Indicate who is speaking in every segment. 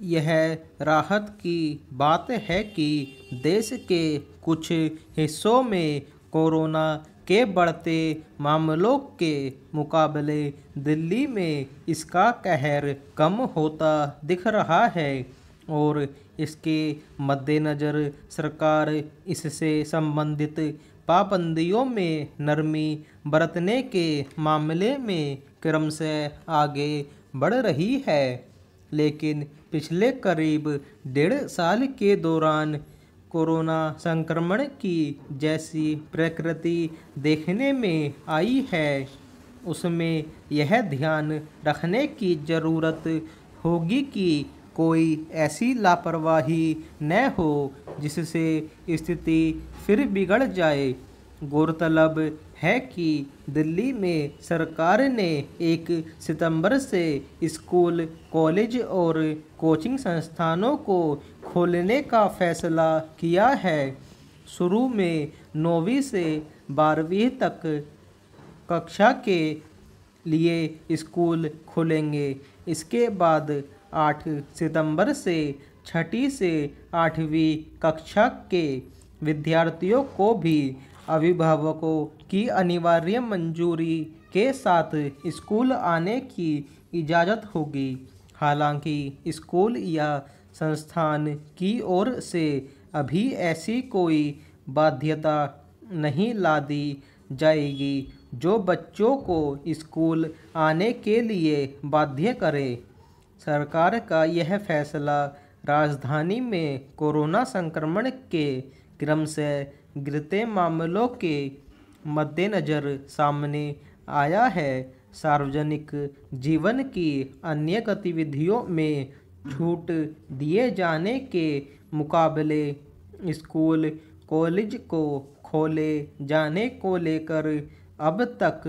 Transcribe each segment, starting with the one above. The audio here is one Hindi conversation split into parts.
Speaker 1: यह राहत की बात है कि देश के कुछ हिस्सों में कोरोना के बढ़ते मामलों के मुकाबले दिल्ली में इसका कहर कम होता दिख रहा है और इसके मद्देनज़र सरकार इससे संबंधित पाबंदियों में नरमी बरतने के मामले में क्रमशः आगे बढ़ रही है। लेकिन पिछले करीब डेढ़ साल के दौरान कोरोना संक्रमण की जैसी प्रकृति देखने में आई है। उसमें यह ध्यान रखने की ज़रूरत होगी कि कोई ऐसी लापरवाही न हो जिससे स्थिति फिर बिगड़ जाए। गौरतलब है कि दिल्ली में सरकार ने एक सितंबर से स्कूल, कॉलेज और कोचिंग संस्थानों को खोलने का फैसला किया है। शुरू में नौवीं से बारहवीं तक कक्षा के लिए स्कूल खुलेंगे। इसके बाद आठ सितंबर से छठी से आठवीं कक्षा के विद्यार्थियों को भी अभिभावकों की अनिवार्य मंजूरी के साथ स्कूल आने की इजाज़त होगी। हालाँकि स्कूल या संस्थान की ओर से अभी ऐसी कोई बाध्यता नहीं ला दी जाएगी जो बच्चों को स्कूल आने के लिए बाध्य करे। सरकार का यह फैसला राजधानी में कोरोना संक्रमण के क्रम से गिरते मामलों के मद्देनज़र सामने आया है। सार्वजनिक जीवन की अन्य गतिविधियों में छूट दिए जाने के मुकाबले स्कूल, कॉलेज को खोले जाने को लेकर अब तक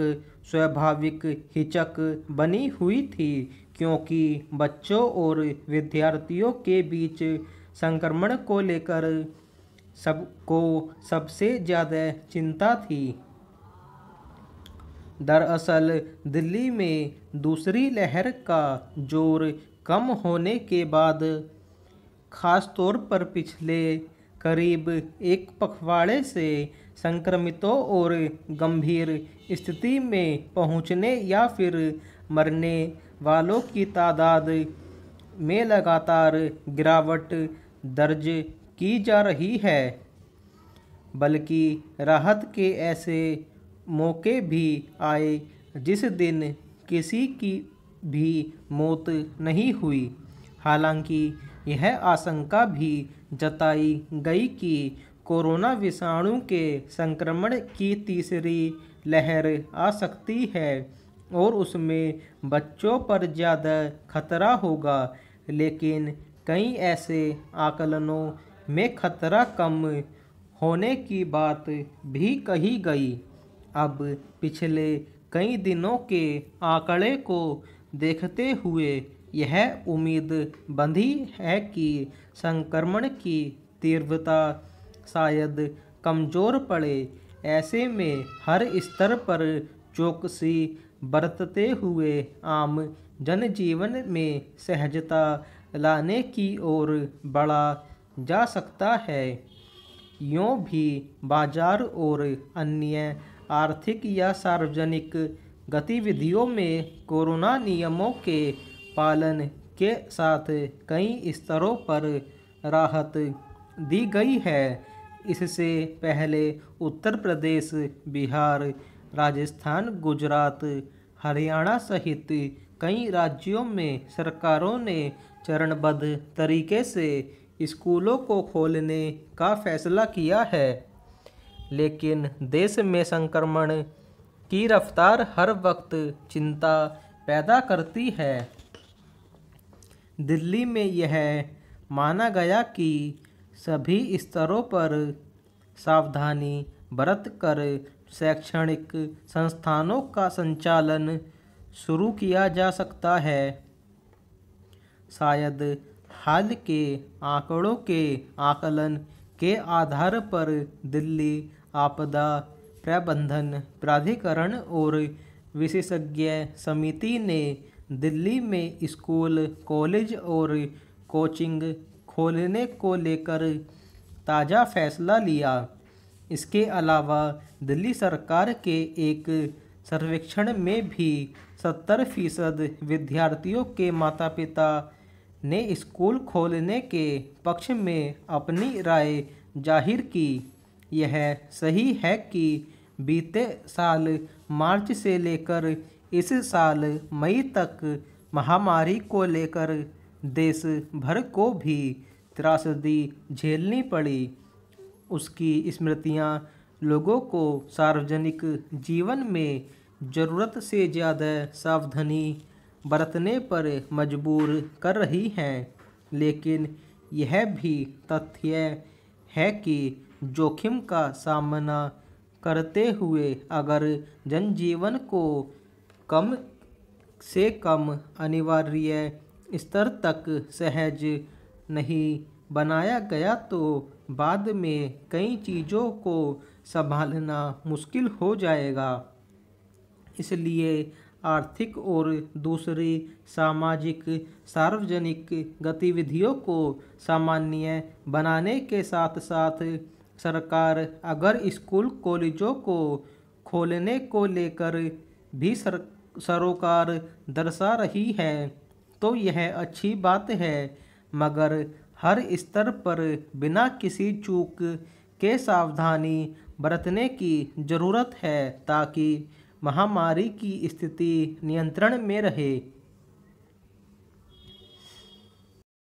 Speaker 1: स्वाभाविक हिचक बनी हुई थी, क्योंकि बच्चों और विद्यार्थियों के बीच संक्रमण को लेकर सबको सबसे ज़्यादा चिंता थी। दरअसल दिल्ली में दूसरी लहर का ज़ोर कम होने के बाद ख़ास तौर पर पिछले करीब एक पखवाड़े से संक्रमितों और गंभीर स्थिति में पहुँचने या फिर मरने वालों की तादाद में लगातार गिरावट दर्ज की जा रही है, बल्कि राहत के ऐसे मौके भी आए जिस दिन किसी की भी मौत नहीं हुई। हालाँकि यह आशंका भी जताई गई कि कोरोना विषाणु के संक्रमण की तीसरी लहर आ सकती है और उसमें बच्चों पर ज़्यादा खतरा होगा, लेकिन कई ऐसे आकलनों में खतरा कम होने की बात भी कही गई। अब पिछले कई दिनों के आंकड़े को देखते हुए यह उम्मीद बंधी है कि संक्रमण की तीव्रता शायद कमज़ोर पड़े। ऐसे में हर स्तर पर चौकसी बरतते हुए आम जनजीवन में सहजता लाने की ओर बढ़ा जा सकता है। यों भी बाज़ार और अन्य आर्थिक या सार्वजनिक गतिविधियों में कोरोना नियमों के पालन के साथ कई स्तरों पर राहत दी गई है। इससे पहले उत्तर प्रदेश, बिहार, राजस्थान, गुजरात, हरियाणा सहित कई राज्यों में सरकारों ने चरणबद्ध तरीके से स्कूलों को खोलने का फैसला किया है। लेकिन देश में संक्रमण की रफ्तार हर वक्त चिंता पैदा करती है। दिल्ली में यह माना गया कि सभी स्तरों पर सावधानी बरत कर शैक्षणिक संस्थानों का संचालन शुरू किया जा सकता है। शायद हाल के आंकड़ों के आकलन के आधार पर दिल्ली आपदा प्रबंधन प्राधिकरण और विशेषज्ञ समिति ने दिल्ली में स्कूल, कॉलेज और कोचिंग खोलने को लेकर ताज़ा फैसला लिया। इसके अलावा दिल्ली सरकार के एक सर्वेक्षण में भी सत्तर फ़ीसद विद्यार्थियों के माता पिता ने स्कूल खोलने के पक्ष में अपनी राय ज़ाहिर की। यह सही है कि बीते साल मार्च से लेकर इस साल मई तक महामारी को लेकर देश भर को भी त्रासदी झेलनी पड़ी। उसकी स्मृतियाँ लोगों को सार्वजनिक जीवन में ज़रूरत से ज़्यादा सावधानी बरतने पर मजबूर कर रही हैं, लेकिन यह भी तथ्य है कि जोखिम का सामना करते हुए अगर जनजीवन को कम से कम अनिवार्य स्तर तक सहज नहीं बनाया गया तो बाद में कई चीज़ों को संभालना मुश्किल हो जाएगा। इसलिए आर्थिक और दूसरी सामाजिक, सार्वजनिक गतिविधियों को सामान्य बनाने के साथ साथ सरकार अगर स्कूल, कॉलेजों को खोलने को लेकर भी सर, सरोकार दर्शा रही है तो यह अच्छी बात है। मगर हर स्तर पर बिना किसी चूक के सावधानी बरतने की ज़रूरत है, ताकि महामारी की स्थिति नियंत्रण में रहे।